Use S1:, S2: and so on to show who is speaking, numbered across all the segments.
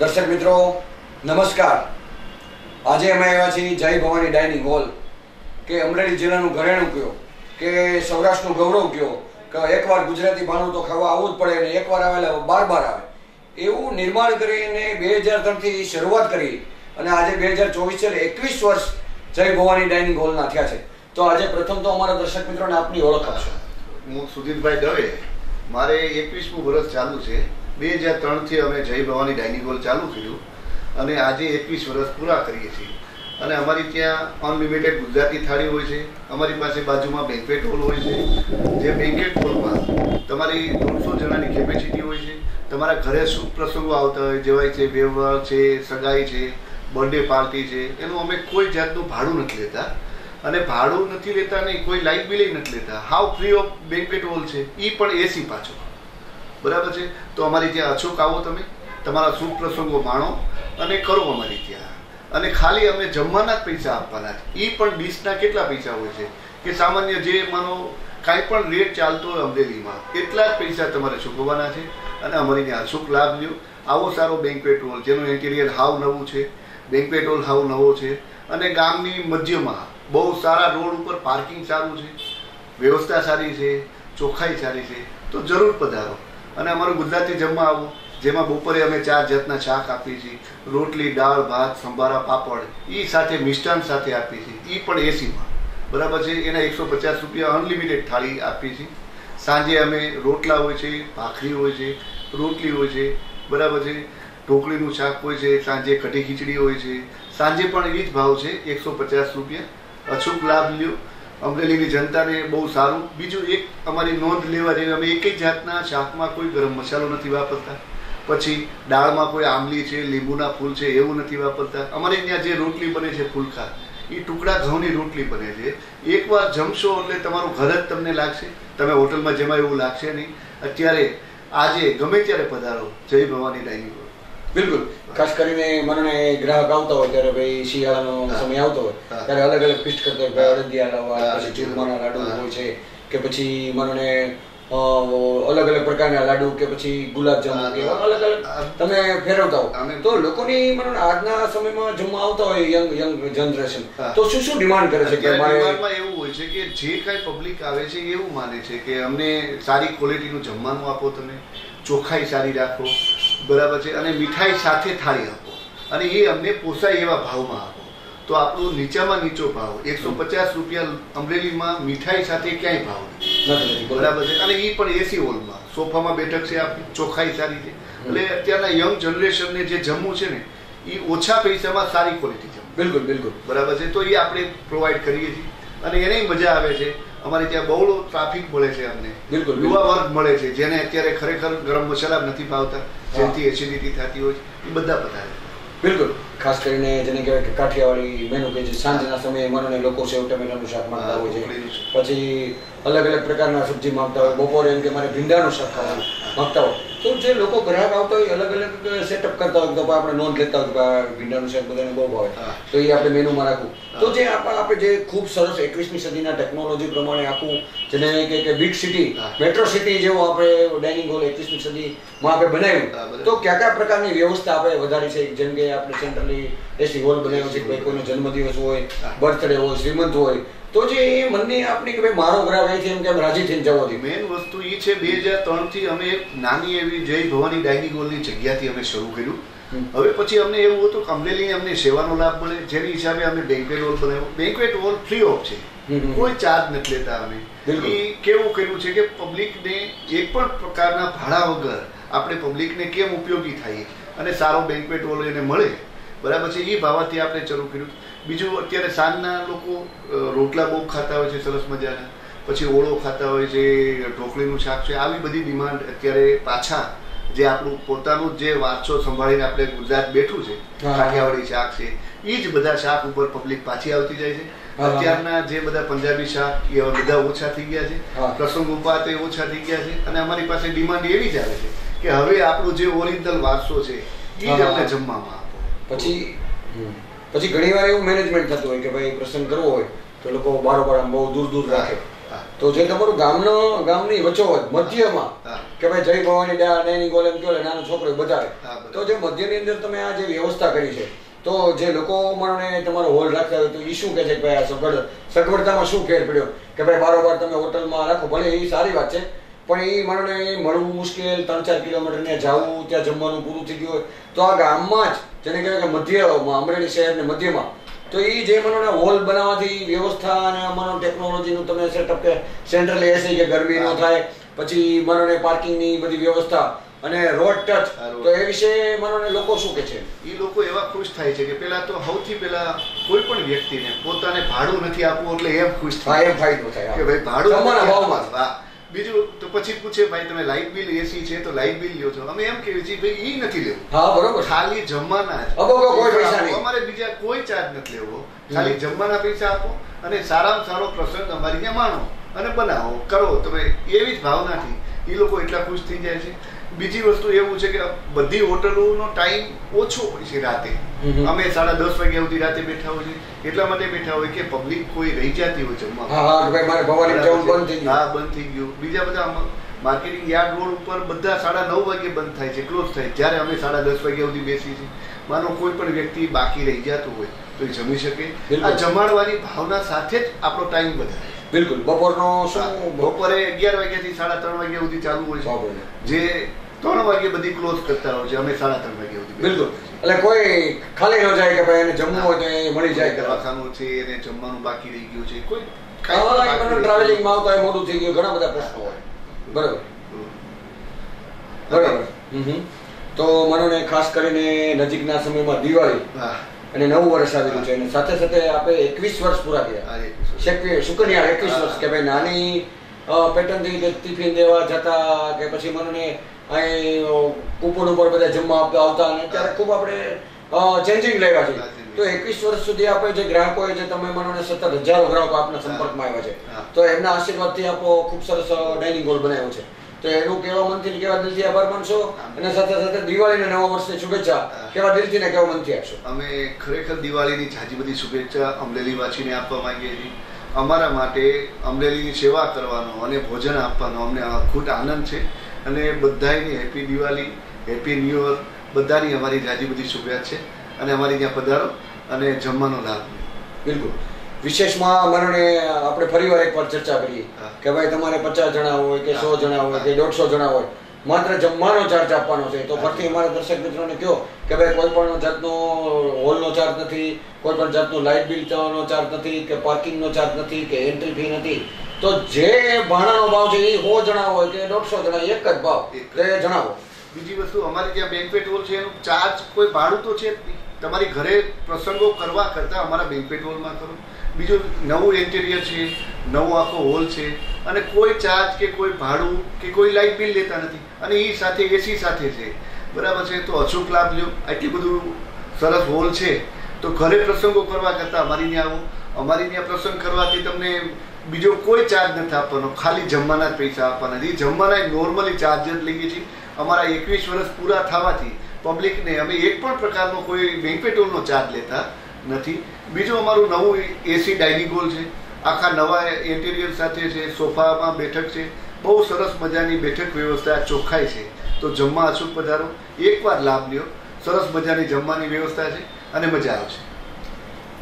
S1: દર્શક મિત્રો, નમસ્કાર. આજે અમે આવ્યા છીએ જય ભવાની ડાઇનિંગ હોલ, કે અમરેલી જિલ્લાનું ઘરેણું કયો, કે સૌરાષ્ટ્રનું ગૌરવ કયો, કે એકવાર ગુજરાતી ભાણું તો ખાવા આવવું જ પડે અને એકવાર આવેલા બાર બાર આવે. એવું નિર્માણ કરીને બે હજાર ત્રણથી શરૂઆત કરી અને આજે બે હજાર ચોવીસ છે એકવીસ વર્ષ જય ભવાની ડાઇનિંગ હોલના થયા છે. તો આજે પ્રથમ તો અમારા દર્શક મિત્રોને આપની ઓળખ આપશો.
S2: હું સુધીરભાઈ દવે. મારે એકવીસમું વર્ષ ચાલુ છે. બે હજાર ત્રણથી અમે જય ભવાની ડાઇનિંગ હોલ ચાલુ કર્યું અને આજે એકવીસ વર્ષ પૂરા કરીએ છીએ. અને અમારી ત્યાં અનલિમિટેડ ગુજરાતી થાળી હોય છે, અમારી પાસે બાજુમાં બેન્કેટ હોલ હોય છે, જે બેન્કેટ હોલમાં તમારી દોઢસો જણાની કેપેસિટી હોય છે, તમારા ઘરે શુભ પ્રસંગો આવતા હોય, જેવાય છે, વ્યવહાર છે, સગાઈ છે બર્થડે પાર્ટી છે, એનું અમે કોઈ જાતનું ભાડું નથી લેતા. અને ભાડું નથી લેતા નહીં, કોઈ લાઇટ બિલ નથી લેતા. હાવ ફ્રી ઓફ બેન્કેટ હોલ છે એ પણ એસી પાછો. બરાબર છે? તો અમારી ત્યાં અચૂક આવો તમે, તમારા શુભ પ્રસંગો માણો અને કરો અમારી ત્યાં. અને ખાલી અમે જમવાના જ પૈસા આપવાના છે. એ પણ ડીશના કેટલા પૈસા હોય છે? કે સામાન્ય જે માનો કાંઈ પણ રેટ ચાલતો હોય અમરેલીમાં, એટલા જ પૈસા તમારે ચૂકવવાના છે. અને અમારી ત્યાં અચૂક લાભ લ્યો. આવો સારો બેન્કવેટ હોલ જેનું ઇન્ટિરિયર હાવ નવું છે. બેન્કવેટ હોલ હાવ નવો છે. અને ગામની મધ્યમાં બહુ સારા રોડ ઉપર પાર્કિંગ સારું છે. વ્યવસ્થા સારી છે. ચોખ્ખાઈ સારી છે. તો જરૂર પધારો. અને અમારું ગુજરાતી જમવા આવું. જેમાં બપોરે અમે ચાર જાતના શાક આપીએ છીએ રોટલી, દાળ, ભાત, સંભારા, પાપડ. એ સાથે મિષ્ટાન સાથે આપીએ છીએ એ પણ એસીમાં. બરાબર છે? એના એકસો પચાસ રૂપિયા અનલિમિટેડ થાળી આપીએ છીએ સાંજે અમે રોટલા હોય છે, ભાખરી હોય છે, રોટલી હોય છે. બરાબર છે? ઢોકળીનું શાક હોય છે, સાંજે કઢી ખીચડી હોય છે. સાંજે પણ એ જ ભાવ છે, એકસો પચાસ રૂપિયા. અચૂક લાભ લ્યો. અમરેલીની જનતાને બહુ સારું. બીજું એક અમારી નોંધ લેવા જેવી, અમે એક જાતના શાકમાં કોઈ ગરમ મસાલો નથી વાપરતા. પછી દાળમાં કોઈ આંબલી છે, લીંબુના ફૂલ છે, એવું નથી વાપરતા. અમારે ત્યાં જે રોટલી બને છે ફૂલખા, એ ટુકડા ઘઉંની રોટલી બને છે. એકવાર જમશો એટલે તમારું ઘર જ તમને લાગશે. તમે હોટલમાં જેમાં એવું લાગશે નહીં. અત્યારે, આજે ગમે ત્યારે પધારો. જય ભવાની ડાઈનિંગ
S1: બિલકુલ. ખાસ કરીને મને ગ્રાહક આવતા હોય ત્યારે ભાઈ શિયાળાનો સમય આવતો હોય ત્યારે અલગ અલગ ફિસ્ટ કરતા હોય. ભાઈ અડદિયા
S2: લાવવા
S1: પછી ચૂરમાના લાડુ હોય છે કે પછી મને અલગ અલગ પ્રકારના લાડુ કે પછી ગુલાબજાંબુ કે અલગ અલગ તમે ફેરવતા હો. તો લોકોની મને આજના સમયમાં જમવા આવતા હોય યંગ યંગ જનરેશન તો શું શું ડિમાન્ડ કરે છે કે
S2: એવું હોય છે કે જે કાંઈ પબ્લિક આવે છે એવું માને છે કે અમને સારી ક્વોલિટીનું જમવાનું આપો તમે ચોખ્ખાઈ સારી રાખો બરાબર છે અને મીઠાઈ સાથે થાળી આપો. અને એ અમને પોસાય એવા ભાવમાં આપો. તો આપણો નીચામાં નીચો ભાવ એકસો પચાસ રૂપિયા અમરેલીમાં મીઠાઈ સાથે ક્યાંય ભાવ નથી. બરાબર. છે અને એ પણ એસી હોલમાં. સોફામાં બેઠક છે આપણી ચોખાઈ સારી છે એટલે અત્યારના યંગ જનરેશનને જે જમવું છે ને એ ઓછા પૈસામાં સારી ક્વોલિટી જમવું
S1: બિલકુલ બિલકુલ.
S2: બરાબર છે તો એ આપણે પ્રોવાઈડ કરીએ છીએ. અને એને મજા આવે છે અમારે ત્યાં બહુ ટ્રાફિક મળે છે અમને. યુવા વર્ગ મળે છે જેને અત્યારે ખરેખર ગરમ મસાલા નથી ભાવતા. જેથી એસિડિટી થતી હોય એ બધા પધારે.
S1: બિલકુલ. ખાસ કરીને જેને કહેવાય કે કાઠિયાવાડી મેનુ કે જે સાંજના સમયે મનોને લોકો સેવ ટમેટાનું શાક માંગતા હોય છે. પછી અલગ અલગ પ્રકારના સબ્જી માંગતા હોય. બપોરે એમ કે મારે ભીંડાનું શાક ખાવાનું માંગતા હોય. તો જે લોકો ગ્રાહક આવતા હોય અલગ અલગ સેટઅપ કરતા હોય. તો આપણે નોંધ લેતા હોય ભીંડાનું શાક બધાને બહુ ભાવે. તો એ આપણે મેનુમાં રાખવું. તો જે આપણે આપણે જે ખૂબ સરસ એકવીસમી સદીના ટેકનોલોજી પ્રમાણે આખું જેને કે કે બિગ સિટી મેટ્રો સિટી જેવો આપણે ડાઇનિંગ હોલ એકવીસમી સદીમાં આપણે બનાવ્યું. તો કયા કયા પ્રકારની વ્યવસ્થા આપણે વધારી છે? જેમ કે આપણે સેન્ટ્રલી એસી હોલ બનાવ્યો છે કે ભાઈ કોઈનો જન્મદિવસ હોય બર્થડે હોય શ્રીમંત હોય. તો જે એ મનની આપણી કે ભાઈ મારો ગ્રાહક અહીંથી એમ કે રાજી થઈને જવો જોઈએ
S2: મેઇન વસ્તુ એ છે બે હજાર ત્રણથી અમે એક નાની એવી જય ભવાની ડાઇનિંગ હોલની જગ્યાથી અમે શરૂ કર્યું. હવે પછી અમને એવું હતું કે અમરેલી અમને સેવાનો લાભ મળે. જેની હિસાબે અમે બેન્ક્વેટ હોલ બનાવ્યો. બેન્ક્વેટ હોલ ફ્રી ઓફ છે. કોઈ ચાર્જ નથી લેતા અમે. એ કેવું કર્યું છે કે પબ્લિકને એક પણ પ્રકારના ભાડા વગર આપણે પબ્લિકને કેમ ઉપયોગી થાય? અને સારો બેન્કવેટ હોલ એને મળે. બરાબર છે? એ ભાવાથી આપણે શરૂ કર્યું. બીજું અત્યારે સાંજના લોકો રોટલા બહુ ખાતા હોય છે સરસ મજાના. પછી ઓળો ખાતા હોય છે ઢોકળીનું શાક છે આવી બધી ડિમાન્ડ અત્યારે પાછા જે આપણું પોતાનું જે વારસો સંભાળીને આપણે ગુજરાત બેઠું છે કાઠિયાવાડી શાક છે એ જ બધા શાક ઉપર પબ્લિક પાછી આવતી જાય છે. અત્યારના જે બધા પંજાબી શાક એ બધા ઓછા થઈ ગયા છે. પ્રસંગ ઉપા એ ઓછા થઈ ગયા છે. અને અમારી પાસે ડિમાન્ડ એવી જ આવે છે કે હવે આપણું જે ઓરિજિનલ વારસો છે એ જ આપણે જમવામાં આપો.
S1: પછી પછી ઘણી વાર એવું મેનેજમેન્ટ થતું હોય કે ભાઈ પ્રસંગ કરવો હોય તો લોકો બારોબાર આમ બહુ દૂર દૂર રાખે. તો જે તમારું ગામનો ગામની વચ્ચોવચ મધ્યમાં કે ભાઈ જય ભવાની ડ્યા ડાઇનિંગ હોલ એમ કહો નાનો છોકરો બજારે તો જે મધ્યની અંદર તમે આ જે વ્યવસ્થા કરી છે તો જે લોકો મને તમારો હોલ રાખતા હોય તો એ શું કહે છે કે ભાઈ આ સગવડ સગવડતામાં શું ફેર પડ્યો? કે ભાઈ બારોબાર તમે હોટલમાં રાખો ભલે એ સારી વાત છે પણ એ મને મળવું મુશ્કેલ ત્રણ ચાર કિલોમીટર ને જવું ત્યાં જમવાનું પૂરું થઈ ગયું હોય તો આ ગામમાં જ જેને કહેવાય કે મધ્યમાં અમરેલી શહેરને મધ્યમાં તો એ જે મને હોલ બનાવવાથી વ્યવસ્થા અને અમારો ટેકનોલોજીનું તમે સેટઅપ કે સેન્ટ્રલ એસી કે ગરમી ન થાય પછી મને પાર્કિંગની બધી વ્યવસ્થા અને રોડ ટચ તો એ વિશે મને લોકો શું કે છે?
S2: એ લોકો એવા ખુશ થાય છે કે પેલા તો સૌથી પેલા કોઈ પણ વ્યક્તિને પોતાને ભાડું નથી આપવું એટલે એમ ખુશ થાય.
S1: એમ ફાયદો થાય
S2: કે ભાઈ ભાડું અમારા
S1: ભાવમાં.
S2: બીજું તો પછી પૂછે ભાઈ તમે લાઇટ બિલ એસી છે તો લાઇટ બિલ લ્યો છો. અમે એમ કહીએ છીએ ભાઈ એ નથી લેવું.
S1: હા બરોબર.
S2: ખાલી જમવાના
S1: કોઈ પૈસા નહીં.
S2: અમારે બીજા કોઈ ચાર્જ નથી લેવો. ખાલી જમવાના પૈસા આપો અને સારામાં સારો પ્રસંગ અમારી ત્યાં માણો અને બનાવો કરો. તમે એવી જ ભાવનાથી એ લોકો એટલા ખુશ થઈ જાય છે. બીજી વસ્તુ એવું છે કે બધી હોટલોનો ટાઈમ ઓછો હોય છે રાતે. અમે સાડા દસ વાગ્યા સુધી રાતે બેઠા હોય છે. એટલા માટે બેઠા હોય કે પબ્લિક કોઈ રહી જતી હોય જમવા.
S1: હા મારે ભવાની જવું બંધ થઈ ગયું.
S2: હા બંધ થઈ ગયું. બીજા બધા માર્કેટિંગ યાર્ડ રોડ ઉપર બધા સાડા નવ વાગે બંધ થાય છે ક્લોઝ થાય જ્યારે અમે સાડા દસ વાગ્યા સુધી બેસી છીએ. માનો કોઈ પણ વ્યક્તિ બાકી રહી જતું હોય તો એ જમી શકે. આ જમાડવાની ભાવના સાથે જ આપણો ટાઈમ વધારે.
S1: બિલકુલ. બપોરનો શું?
S2: બપોરે અગિયાર વાગ્યાથી સાડા ત્રણ વાગ્યા સુધી ચાલુ હોય છે. જે ત્રણ વાગે બધી ક્લોઝ કરતા હોય છે. અમે સાડા ત્રણ વાગ્યા સુધી
S1: બિલકુલ. એટલે કોઈ ખાલી ન જાય કે ભાઈ એને જમવું હોય તો એ મળી જાય. કરવા
S2: દવાખાનું છે એને જમવાનું બાકી રહી ગયું છે કોઈ
S1: એ. ટ્રાવેલિંગમાં આવતા હોય મોટું થઈ ગયું ઘણા બધા પ્રશ્નો હોય. બરાબર. બરાબર. તો મને ખાસ કરીને નજીકના સમયમાં દિવાળી. અને નવું વર્ષ આવેલું છે. અને સાથે સાથે આપણે એકવીસ વર્ષ પૂરા થયા. શુકનિયાળ એકવીસ વર્ષ કે ભાઈ નાની પેટર્નથી ટિફિન દેવા જતા કે પછી મને અહીં કૂપન ઉપર બધા જમવા આપતા આવતા અને ત્યારે ખૂબ આપણે ચેન્જિંગ લેવા છે. તો એકવીસ વર્ષ સુધી આપણે જે ગ્રાહકો છે તમે મને સતત હજારો ગ્રાહકો આપના સંપર્કમાં આવ્યા છે. તો એમના આશીર્વાદથી આપો ખૂબ સરસ ડાઇનિંગ હોલ બનાવ્યો છે. તો એનું કેવા મનથી ને કેવા દિલથી આભાર માનશો? અને સાથે સાથે દિવાળીને નવા વર્ષની શુભેચ્છા. કેવા દિલથી ને કેવા મનથી આપશો?
S2: અમે ખરેખર દિવાળીની ઝાજી બધી શુભેચ્છા અમરેલી વાસીને આપવા માંગીએ છીએ. અમારા માટે અમરેલીની સેવા કરવાનો અને ભોજન આપવાનો અમને અખૂટ આનંદ છે. અને બધાયની happy Diwali happy new year બધાની અમારી ઝાજી બધી શુભેચ્છા છે. અને અમારી ત્યાં પધારો અને જમવાનો લાભ
S1: બિલકુલ. વિશેષમાં મરણે આપણે ફરીવાર એકવાર ચર્ચા કરીએ કે ભાઈ તમારે પચાસ જણા હોય કે સો. જણા હોય કે દોઢસો જણા હોય માત્ર જમવાનો ચાર્જ આપવાનો છે તો
S2: ફરતી
S1: ફરીથી અમારા દર્શક મિત્રોને કહો કે ભાઈ કોઈ પણ જાતનો હોલનો ચાર્જ નથી કોઈ પણ જાતનો લાઇટ બિલ નો ચાર્જ નથી કે પાર્કિંગનો ચાર્જ નથી કે એન્ટ્રી ફી નથી તો જે ભાણાનો ભાવ છે એ સો જણા હોય કે દોઢસો જણા એક જ ભાવ. તો જણાવો
S2: બીજી વસ્તુ અમારી ત્યાં બેન્કવેટ હોલ છે એનું ચાર્જ કોઈ ભાડું તો છે. તમારી ઘરે પ્રસંગો કરવા કરતાં અમારા બેન્કવેટ હોલમાં કરો બીજું નવું ઇન્ટિરિયર છે, નવો આખો હોલ છે, અને કોઈ ચાર્જ કે કોઈ ભાડું કે કોઈ લાઇટ બિલ લેતા નથી. અને એ સાથે એસી સાથે છે. બરાબર છે? તો અચૂક લાભ લ્યો. આટલું બધું સરસ હોલ છે. તો ઘરે પ્રસંગો કરવા કરતાં અમારી ત્યાં આવો. અમારી ત્યાં પ્રસંગ કરવાથી તમને બીજો કોઈ ચાર્જ નથી આપવાનો. ખાલી જમવાના જ પૈસા આપવાના. એ જમવાના નોર્મલી ચાર્જ જ લઈએ છીએ. અમારા એકવીસ વર્ષ પૂરા થવાથી પબ્લિકને અમે એક પણ પ્રકારનો કોઈ બેન્ક્વેટ હોલનો ચાર્જ લેતા નથી. બીજું અમારું નવું એસી ડાઇનિંગ હોલ છે. આખા નવા ઇન્ટિરિયર સાથે છે, સોફામાં બેઠક છે. બહુ સરસ મજાની બેઠક વ્યવસ્થા ચોખ્ખાઈ છે. તો જમવા અચૂક પધારો. એકવાર લાભ લ્યો. સરસ મજાની જમવાની વ્યવસ્થા છે અને મજા આવશે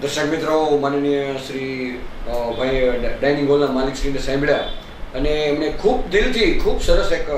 S1: દર્શક મિત્રો, માનનીય શ્રી ભાઈ ડાઇનિંગ હોલના માલિકશ્રીને સાંભળ્યા અને એમણે ખૂબ દિલથી ખૂબ સરસ એક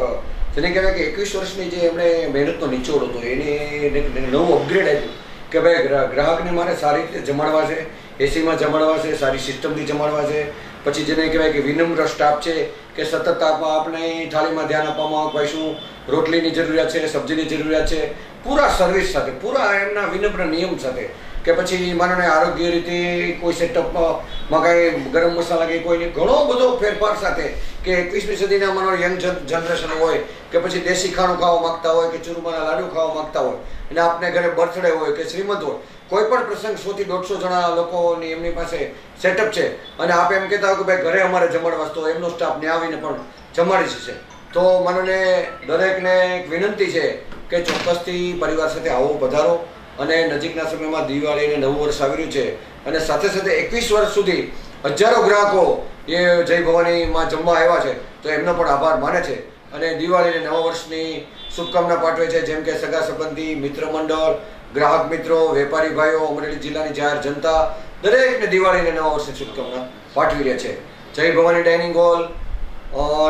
S1: જેને કહેવાય કે એકવીસ વર્ષની જે એમણે મહેનતનો નિચોડ હતો, એને નવું અપગ્રેડ આપ્યું. કે ભાઈ ગ્રાહકને મારે સારી રીતે જમાડવા છે, એસીમાં જમાડવા છે, સારી સિસ્ટમથી જમાડવા છે. પછી જેને કહેવાય કે વિનમ્ર સ્ટાફ છે, કે સતત આપ- આપણે થાળીમાં ધ્યાન આપવામાં આવે, ભાઈ, શું રોટલીની જરૂરિયાત છે, સબ્જીની જરૂરિયાત છે. પૂરા સર્વિસ સાથે, પૂરા એમના વિનમ્ર નિયમ સાથે. કે પછી માનોને આરોગ્ય રીતે કોઈ સેટઅપમાં કાંઈ ગરમ મસાલા કે કોઈ ઘણો બધો ફેરફાર સાથે કે એકવીસમી સદીના માનો યંગ જનરેશન હોય, કે પછી દેશી ખાણું ખાવા માગતા હોય, કે ચુરમાના લાડુ ખાવા માગતા હોય અને આપને ઘરે બર્થડે હોય કે શ્રીમંત હોય, કોઈ પણ પ્રસંગ સોથી દોઢસો જણા લોકોની એમની પાસે સેટઅપ છે. અને આપ એમ કહેતા હોય કે ભાઈ ઘરે અમારે જમાડવા તો એમનો સ્ટાફ ને આવીને પણ જમાડી જશે. તો મને દરેકને એક વિનંતી છે કે ચોક્કસથી પરિવાર સાથે આવો પધારો. અને નજીકના સમયમાં દિવાળી અને નવું વર્ષ આવી રહ્યું છે. અને સાથે સાથે એકવીસ વર્ષ સુધી હજારો ગ્રાહકો એ જય ભવાનીમાં જમવા આવ્યા છે. તો એમનો પણ આભાર માને છે. અને દિવાળી અને નવા વર્ષની શુભકામના પાઠવે છે. જેમ કે સગા સંબંધી, મિત્ર મંડળ, ગ્રાહક મિત્રો, વેપારી ભાઈઓ અમરેલી જિલ્લાની જાહેર જનતા, દરેકને દિવાળીને નવા વર્ષની શુભકામના પાઠવી રહ્યા છે. Jay Bhavani dining hall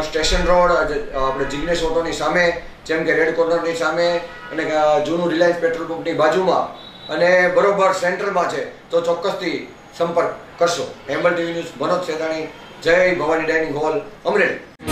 S1: station road આપણે જિગ્નેશ ઓટોની સામે, જેમ કે રેડ કોર્નરની સામે, અને જૂનું રિલાયન્સ પેટ્રોલ પંપની બાજુમાં, અને બરોબર સેન્ટરમાં છે. તો ચોક્કસથી સંપર્ક કરશો. હેમ્બલ TV news, Manoj Sedani, Jay Bhavani dining hall, Amreli.